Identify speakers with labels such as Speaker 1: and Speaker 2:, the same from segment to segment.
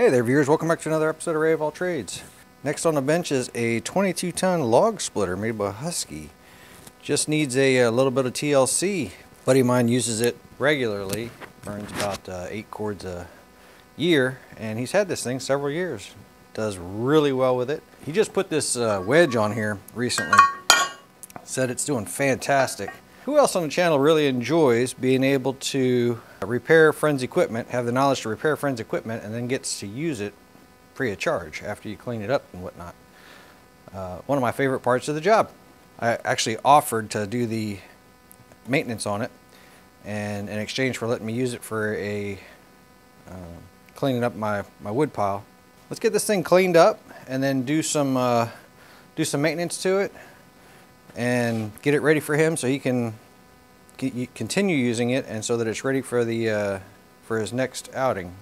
Speaker 1: Hey there viewers, welcome back to another episode of Ray of All Trades. Next on the bench is a 22 ton log splitter made by Huskee. Just needs a, a little bit of TLC. buddy of mine uses it regularly, burns about uh, 8 cords a year, and he's had this thing several years. Does really well with it. He just put this uh, wedge on here recently. Said it's doing fantastic. Who else on the channel really enjoys being able to repair friends' equipment, have the knowledge to repair friends' equipment, and then gets to use it free of charge after you clean it up and whatnot? Uh, one of my favorite parts of the job. I actually offered to do the maintenance on it, and in exchange for letting me use it for a uh, cleaning up my, my wood pile. Let's get this thing cleaned up and then do some uh, do some maintenance to it and get it ready for him so he can continue using it and so that it's ready for the uh, for his next outing.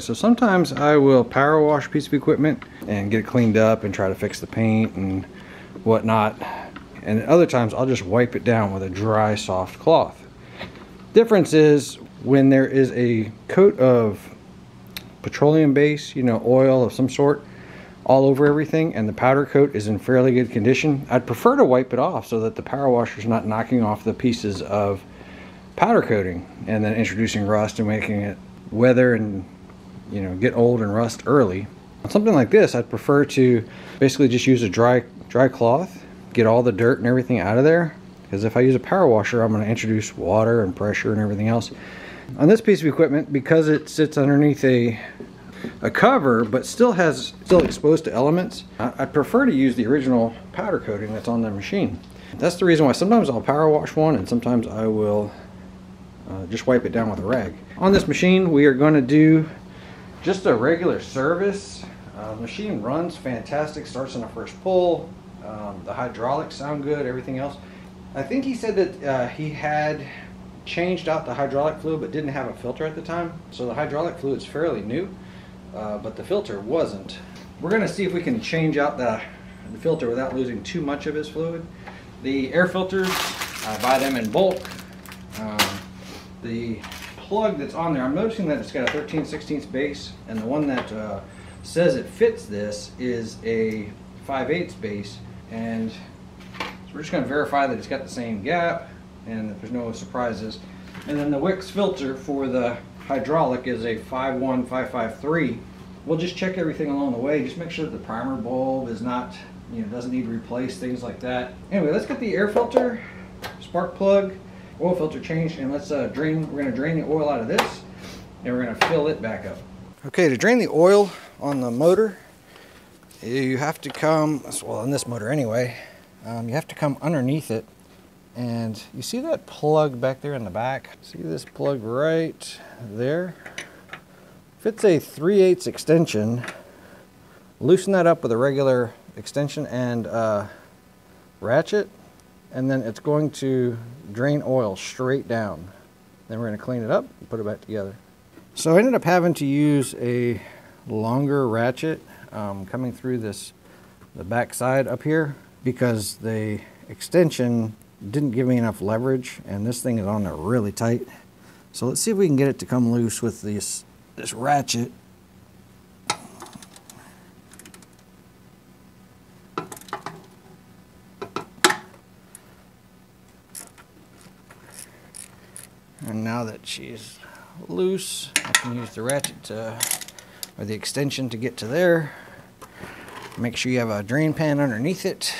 Speaker 1: So sometimes I will power wash a piece of equipment and get it cleaned up and try to fix the paint and whatnot. And other times I'll just wipe it down with a dry, soft cloth. Difference is when there is a coat of petroleum base, you know, oil of some sort, all over everything and the powder coat is in fairly good condition, I'd prefer to wipe it off so that the power washer is not knocking off the pieces of powder coating and then introducing rust and making it weather and you know get old and rust early. On something like this, I'd prefer to basically just use a dry dry cloth, get all the dirt and everything out of there. Because if I use a power washer, I'm going to introduce water and pressure and everything else. On this piece of equipment, because it sits underneath a a cover, but still has still exposed to elements, I, I prefer to use the original powder coating that's on the machine. That's the reason why sometimes I'll power wash one and sometimes I will uh, just wipe it down with a rag. On this machine, we are going to do just a regular service. Uh, machine runs fantastic, starts on the first pull. Um, the hydraulics sound good, everything else. I think he said that uh, he had changed out the hydraulic fluid but didn't have a filter at the time. So the hydraulic fluid is fairly new, uh, but the filter wasn't. We're going to see if we can change out the, the, filter without losing too much of his fluid. The air filters, I buy them in bulk. Um, the plug that's on there, I'm noticing that it's got a 13 16 base, and the one that uh, says it fits this is a 5 8 base, and so we're just going to verify that it's got the same gap, and that there's no surprises. And then the Wix filter for the hydraulic is a 51553. We'll just check everything along the way, just make sure that the primer bulb is not, you know, doesn't need to replace, things like that. Anyway, let's get the air filter, spark plug, oil filter changed and let's uh, drain, we're going to drain the oil out of this and we're going to fill it back up. Okay, to drain the oil on the motor, you have to come, well on this motor anyway, um, you have to come underneath it and you see that plug back there in the back? See this plug right there? If it's a 3 8 extension, loosen that up with a regular extension and uh, ratchet and then it's going to drain oil straight down. Then we're going to clean it up and put it back together. So I ended up having to use a longer ratchet um, coming through this the back side up here because the extension didn't give me enough leverage and this thing is on there really tight. So let's see if we can get it to come loose with this, this ratchet. And now that she's loose, I can use the ratchet to, or the extension to get to there. Make sure you have a drain pan underneath it.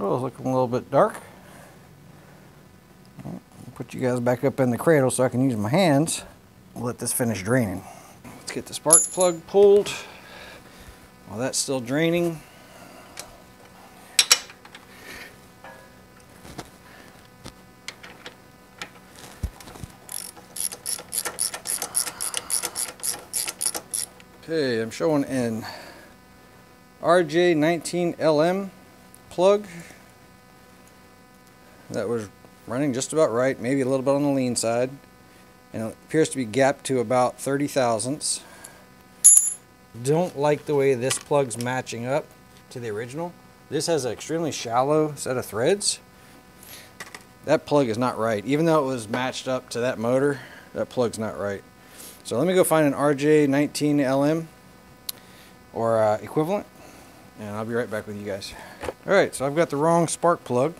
Speaker 1: Oh, it's looking a little bit dark. Put you guys back up in the cradle so I can use my hands. Let this finish draining. Let's get the spark plug pulled while that's still draining. Okay, I'm showing an RJ19LM plug that was running just about right, maybe a little bit on the lean side. And it appears to be gapped to about 30 thousandths. Don't like the way this plug's matching up to the original. This has an extremely shallow set of threads. That plug is not right. Even though it was matched up to that motor, that plug's not right. So let me go find an RJ19LM or uh, equivalent and I'll be right back with you guys. Alright, so I've got the wrong spark plug.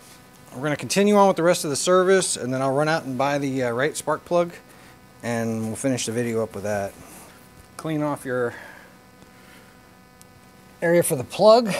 Speaker 1: We're going to continue on with the rest of the service and then I'll run out and buy the uh, right spark plug and we'll finish the video up with that. Clean off your area for the plug.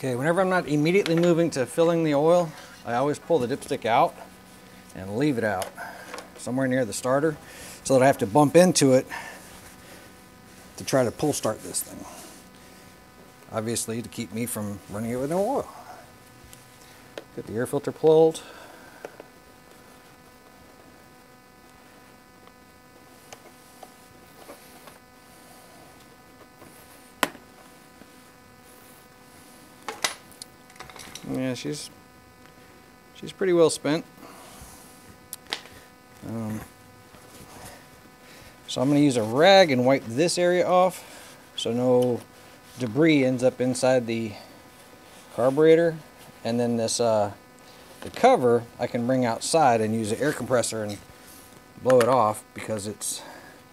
Speaker 1: Okay, whenever I'm not immediately moving to filling the oil, I always pull the dipstick out and leave it out somewhere near the starter so that I have to bump into it to try to pull start this thing. Obviously to keep me from running it with no oil. Get the air filter pulled. Yeah, she's she's pretty well spent. Um, so I'm going to use a rag and wipe this area off so no debris ends up inside the carburetor. And then this uh, the cover I can bring outside and use an air compressor and blow it off because it's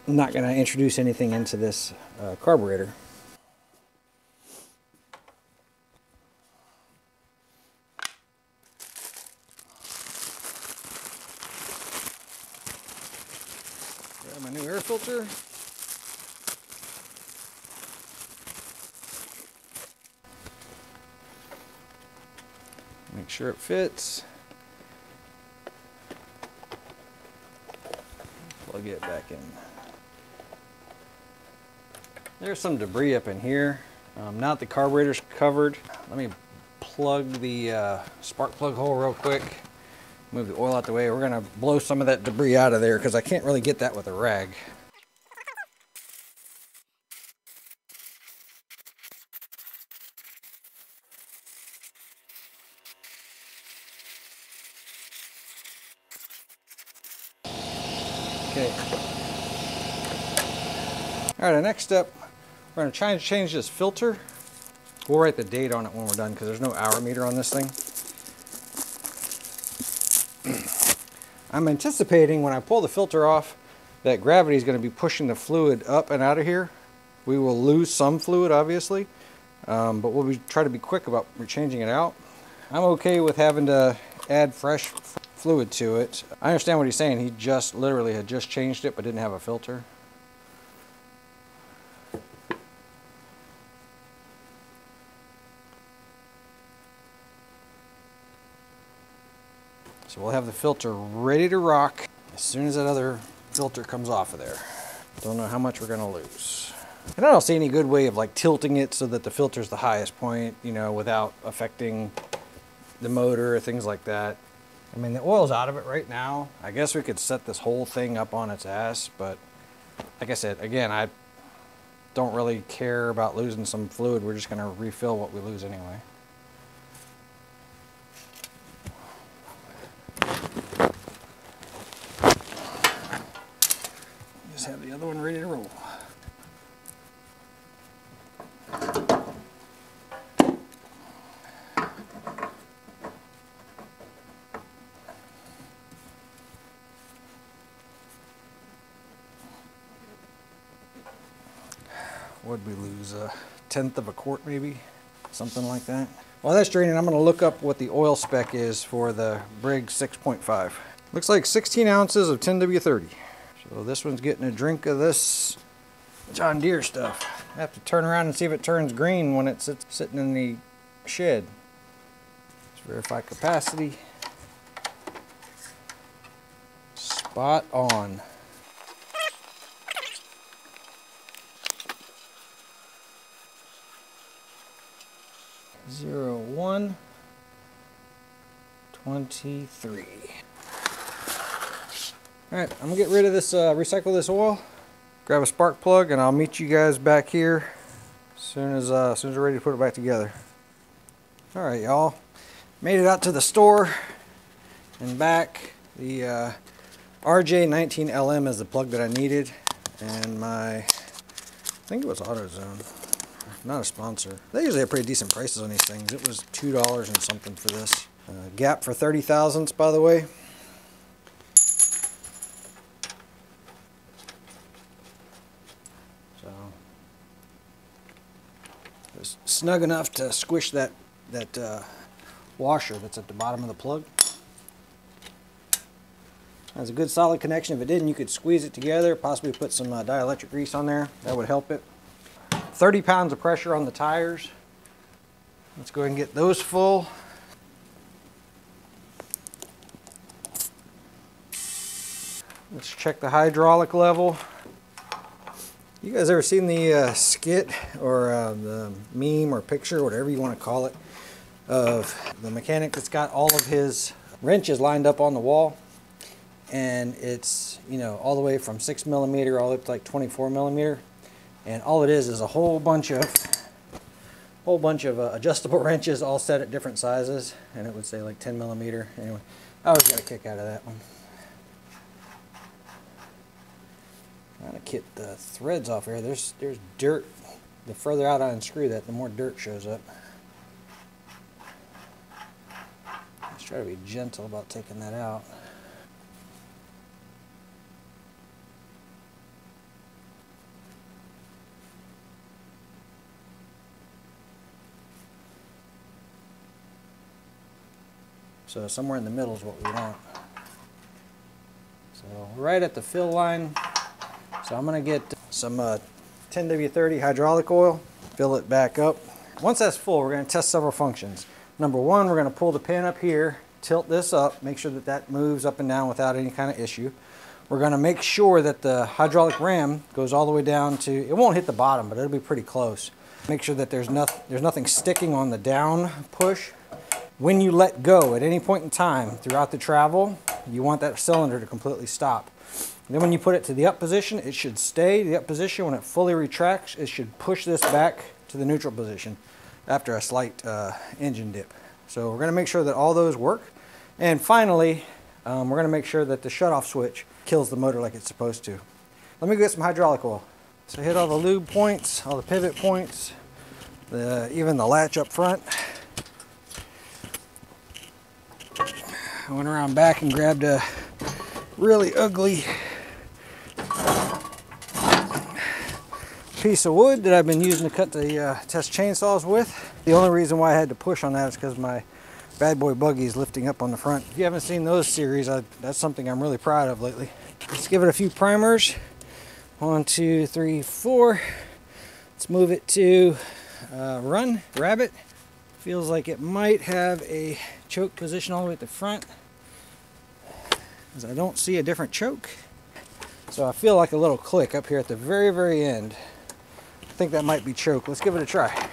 Speaker 1: not going to introduce anything into this uh, carburetor. Grab my new air filter. Make sure it fits. Plug it back in. There's some debris up in here. Um, that the carburetor's covered, let me plug the uh, spark plug hole real quick move the oil out the way. We're gonna blow some of that debris out of there because I can't really get that with a rag. Okay. All right, our next step, we're gonna try and change this filter. We'll write the date on it when we're done because there's no hour meter on this thing. I'm anticipating when I pull the filter off that gravity is going to be pushing the fluid up and out of here. We will lose some fluid, obviously, um, but we'll be, try to be quick about changing it out. I'm okay with having to add fresh fluid to it. I understand what he's saying. He just literally had just changed it but didn't have a filter. We'll have the filter ready to rock as soon as that other filter comes off of there. Don't know how much we're gonna lose. And I don't see any good way of like tilting it so that the filter's the highest point, you know, without affecting the motor or things like that. I mean, the oil's out of it right now. I guess we could set this whole thing up on its ass, but like I said, again, I don't really care about losing some fluid. We're just gonna refill what we lose anyway. Just have the other one ready to roll. Would we lose a tenth of a quart maybe? Something like that. While that's draining, I'm gonna look up what the oil spec is for the Briggs 6.5. Looks like 16 ounces of 10W30. So this one's getting a drink of this John Deere stuff. I have to turn around and see if it turns green when it's sitting in the shed. Let's verify capacity. Spot on. Zero one twenty three. All right, I'm gonna get rid of this, uh, recycle this oil, grab a spark plug, and I'll meet you guys back here as soon as, uh, as soon as we're ready to put it back together. All right, y'all, made it out to the store and back. The uh, RJ19LM is the plug that I needed, and my, I think it was AutoZone, not a sponsor. They usually have pretty decent prices on these things. It was two dollars and something for this. Uh, gap for 30 thousandths, by the way. So, it's snug enough to squish that, that uh, washer that's at the bottom of the plug. Has a good solid connection. If it didn't, you could squeeze it together, possibly put some uh, dielectric grease on there. That would help it. 30 pounds of pressure on the tires. Let's go ahead and get those full. Let's check the hydraulic level. You guys ever seen the uh, skit or uh, the meme or picture, whatever you want to call it, of the mechanic that's got all of his wrenches lined up on the wall and it's, you know, all the way from 6 millimeter all up to like 24 millimeter and all it is is a whole bunch of whole bunch of uh, adjustable wrenches all set at different sizes and it would say like 10 millimeter anyway I always got a kick out of that one Trying to get the threads off here. There's there's dirt. The further out I unscrew that, the more dirt shows up. Let's try to be gentle about taking that out. So somewhere in the middle is what we want. So right at the fill line, so I'm going to get some uh, 10W30 hydraulic oil, fill it back up. Once that's full, we're going to test several functions. Number one, we're going to pull the pin up here, tilt this up, make sure that that moves up and down without any kind of issue. We're going to make sure that the hydraulic ram goes all the way down to, it won't hit the bottom, but it'll be pretty close. Make sure that there's, nothing, there's nothing sticking on the down push. When you let go at any point in time throughout the travel, you want that cylinder to completely stop. Then when you put it to the up position, it should stay the up position. When it fully retracts, it should push this back to the neutral position after a slight uh, engine dip. So we're going to make sure that all those work. And finally, um, we're going to make sure that the shutoff switch kills the motor like it's supposed to. Let me get some hydraulic oil. So hit all the lube points, all the pivot points, the, even the latch up front. I went around back and grabbed a really ugly piece of wood that I've been using to cut the uh, test chainsaws with. The only reason why I had to push on that is because my bad boy buggy is lifting up on the front. If you haven't seen those series, I, that's something I'm really proud of lately. Let's give it a few primers. One, two, three, four. Let's move it to uh, run, rabbit. Feels like it might have a choke position all the way at the front. As I don't see a different choke. So I feel like a little click up here at the very, very end. I think that might be choke. Let's give it a try.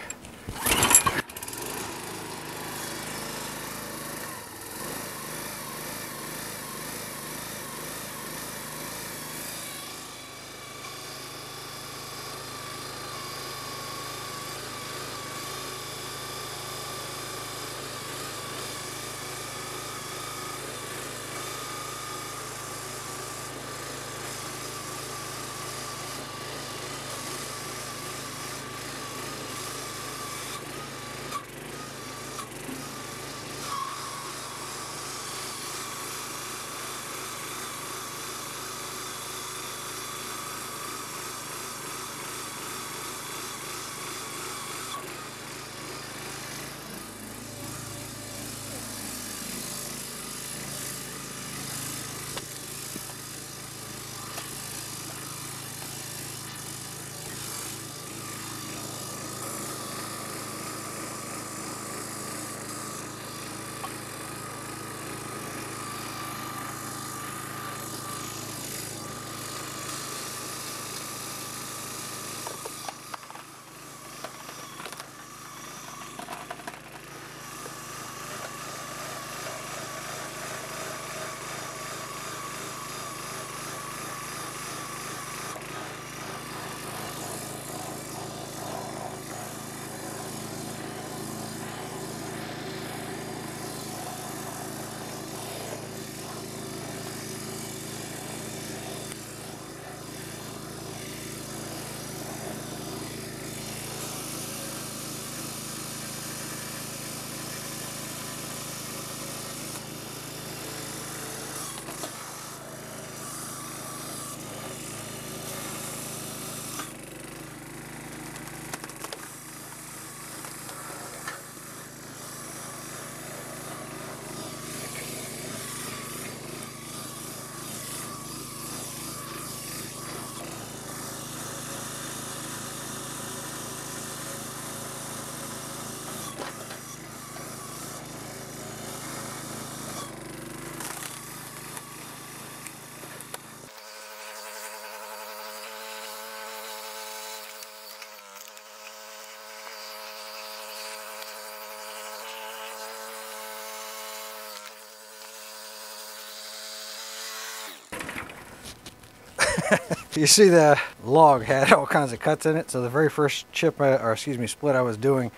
Speaker 1: you see the log had all kinds of cuts in it. So the very first chip, I, or excuse me, split I was doing,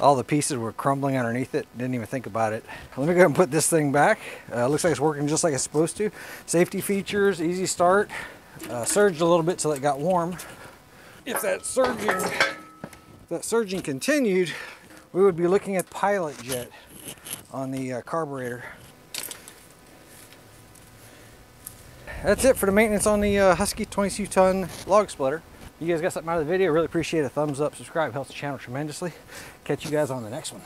Speaker 1: all the pieces were crumbling underneath it. Didn't even think about it. Let me go and put this thing back. Uh, looks like it's working just like it's supposed to. Safety features, easy start. Uh, surged a little bit till it got warm. If that surging, if that surging continued, we would be looking at pilot jet on the uh, carburetor. That's it for the maintenance on the uh, Huskee 22 ton log splitter. You guys got something out of the video, really appreciate a thumbs up, subscribe, helps the channel tremendously. Catch you guys on the next one.